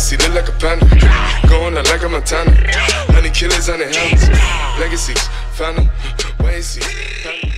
see, look like a panda. Going out like a Montana, honey killers on the helmets. Legacies, wait and see. Family.